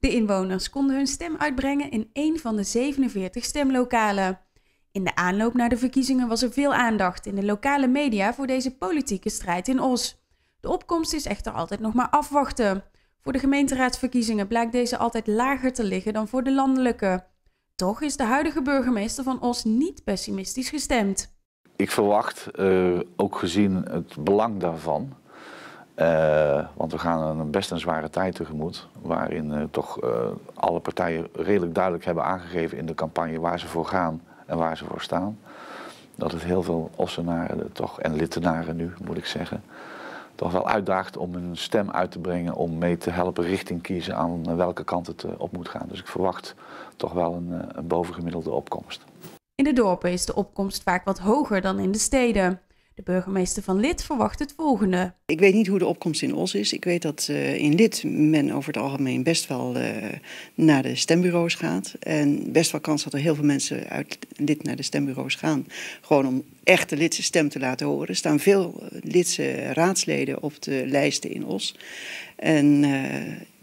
De inwoners konden hun stem uitbrengen in één van de 47 stemlokalen. In de aanloop naar de verkiezingen was er veel aandacht in de lokale media voor deze politieke strijd in Os. De opkomst is echter altijd nog maar afwachten. Voor de gemeenteraadsverkiezingen blijkt deze altijd lager te liggen dan voor de landelijke. Toch is de huidige burgemeester van Os niet pessimistisch gestemd. Ik verwacht, uh, ook gezien het belang daarvan, uh, want we gaan een best een zware tijd tegemoet, waarin uh, toch alle partijen redelijk duidelijk hebben aangegeven in de campagne waar ze voor gaan en waar ze voor staan. Dat het heel veel Ossenaren toch, en Littenaren nu moet ik zeggen, toch wel uitdaagt om een stem uit te brengen om mee te helpen richting kiezen aan welke kant het op moet gaan. Dus ik verwacht toch wel een, een bovengemiddelde opkomst. In de dorpen is de opkomst vaak wat hoger dan in de steden. De burgemeester van Lid verwacht het volgende. Ik weet niet hoe de opkomst in Os is. Ik weet dat uh, in Lid men over het algemeen best wel uh, naar de stembureaus gaat. En best wel kans dat er heel veel mensen uit Lid naar de stembureaus gaan. Gewoon om echt de Lidse stem te laten horen. Er staan veel Lidse raadsleden op de lijsten in Os. En... Uh,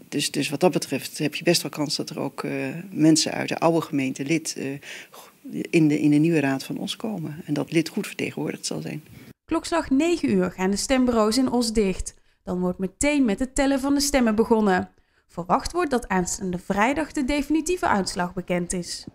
dus, dus wat dat betreft heb je best wel kans dat er ook mensen uit de oude gemeente lid in, de, in de nieuwe raad van Os komen. En dat lid goed vertegenwoordigd zal zijn. Klokslag 9 uur gaan de stembureaus in Os dicht. Dan wordt meteen met het tellen van de stemmen begonnen. Verwacht wordt dat aanstaande vrijdag de definitieve uitslag bekend is.